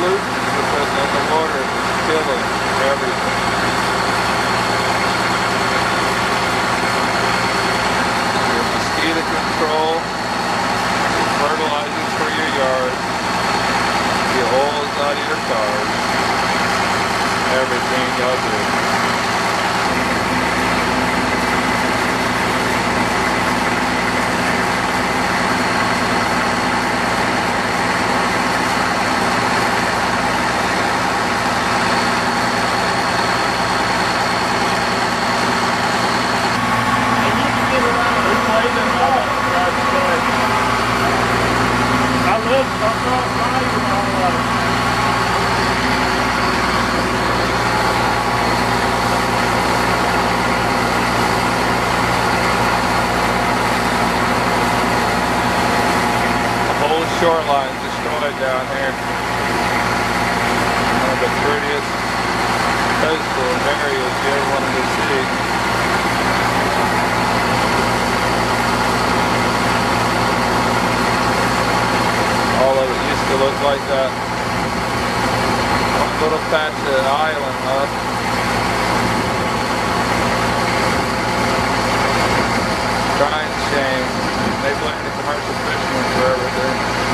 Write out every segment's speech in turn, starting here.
loop because then the water is killing everything. Your mosquito control, your fertilizers for your yard, the oil is out of your cars, everything y'all do. Coastal areas you ever wanted to see. All of oh, it used to look like that. One little patch of island left. Crying shame. They blame the commercial fishermen for everything.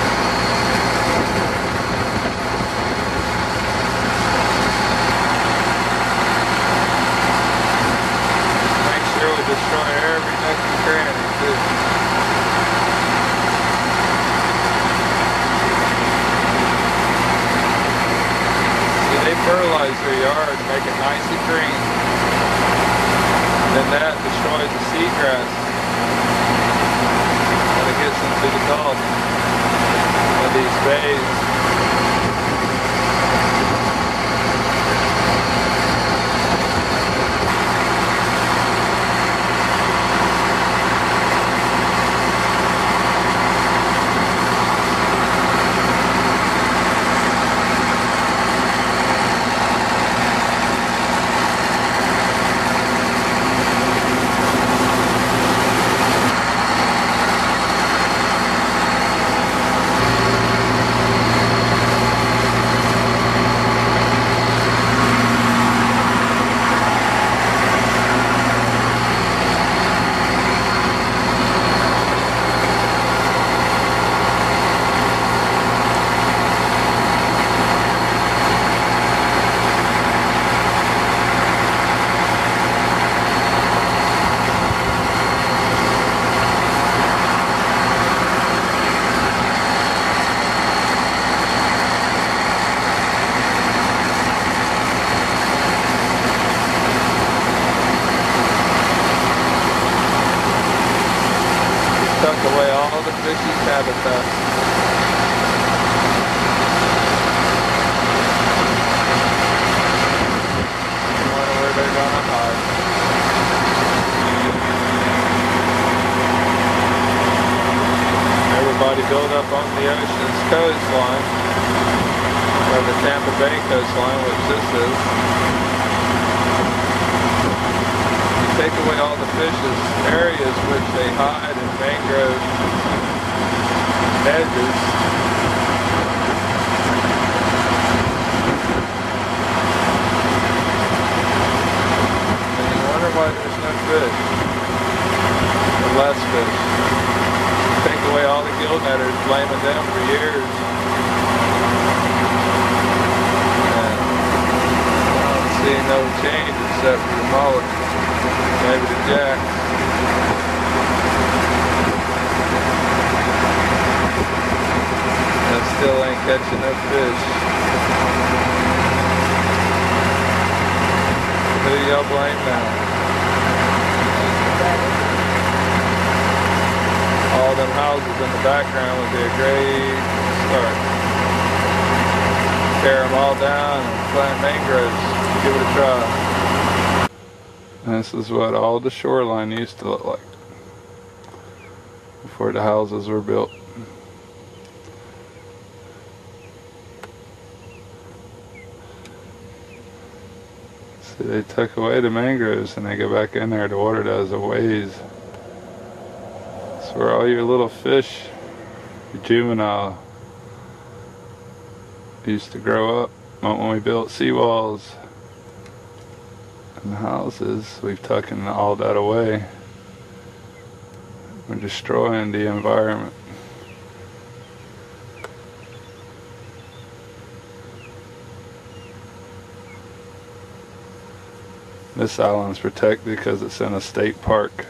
Make sure we destroy every nook and cranny too. See, they yard, make it nice and green. Then that destroys the seagrass when it gets into the Gulf of these bays. Tuck away they're gonna hide. Everybody build up on the ocean's coastline, or the Tampa Bay coastline, which this is. You take away all the fish's areas which they hide in mangrove no fish, or less fish. Take away all the gill netters, blaming them for years. And I no change except for the mullet, maybe the jacks. That still ain't catching no fish. Who y'all blame now? All them houses in the background would be a great start. Tear them all down and plant mangroves. Give it a try. This is what all the shoreline used to look like before the houses were built. They took away the mangroves and they go back in there. The water does a ways. That's where all your little fish, your juvenile, used to grow up. But when we built seawalls and houses, we've taken all that away. We're destroying the environment. This island's protected because it's in a state park.